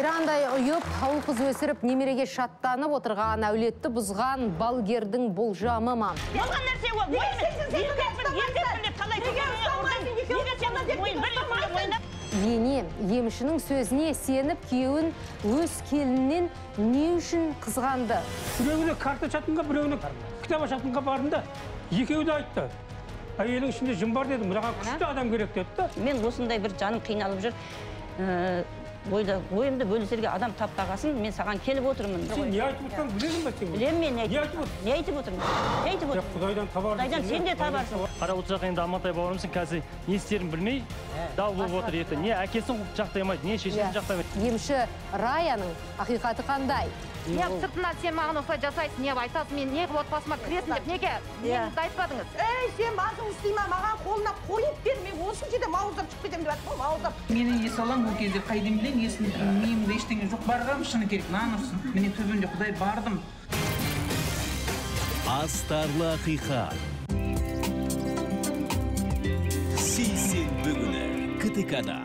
айрандай ұйып ауыл қыз өсіріп немереге шаттанып отырған әулетті бұзған балгердің болжамы ма? Болған нәрсе ол. Ене емшінің сөзіне сеніп күйеуін өз келіннен не үшін қызғанды? Біреуіне карта ашатынға біреуіне кітап ашатынға бардым да? Екеуі де айтты. Әйелің ішінде жын бар деді мынаған күшті адам керек деді да. Мен осындай бір жаным қиналып жүр. Э, ойда ойымды бөлісерге адам таппағасын мен саған келіп отырмын. Сен не айтып отырғаныңды білесің ба сен білемін мен не не айтып айтып не айтып отырмын? Не айтып отырмын? Құдайдан табарсың. Құдайдан сен де табарсың. қарап отырсақ енді амантай бауырымыздың қазір не істерін білмей дау болып отыр ертең. Не әкесін жақтаймайды не шешесін жақтаймайды емші раяның ақиқаты қандай? Неғып сыртынан сен маған осылай жасайсың неғып айтасың мен неғып отбасыма кіресің деп неге? Неңізді айтпадыңыз? Ей сен басың істей ма? Жерде мауыздап шығып кетемін деп жатыр ғой мауыздап менің есалаң ол кезде қайдан білейін есім миымда ештеңе жоқ. Барғанмын шыны керек нан ұрсын міне төбемде құдай бардым. Астарлы ақиқат сейсенбі күні ктк да